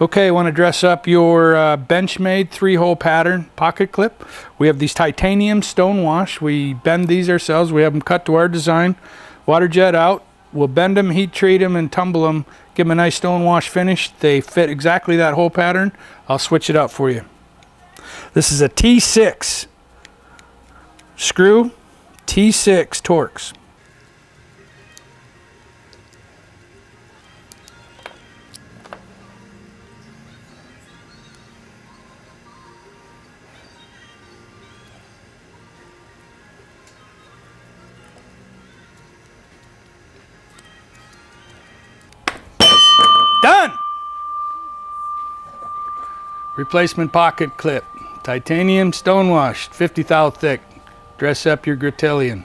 Okay, want to dress up your uh, Benchmade three-hole pattern pocket clip. We have these titanium stone wash. We bend these ourselves. We have them cut to our design. Water jet out. We'll bend them, heat treat them, and tumble them. Give them a nice stone wash finish. They fit exactly that hole pattern. I'll switch it up for you. This is a T6 screw, T6 Torx. Replacement pocket clip. Titanium stone washed, 50 thou thick. Dress up your Griptilian.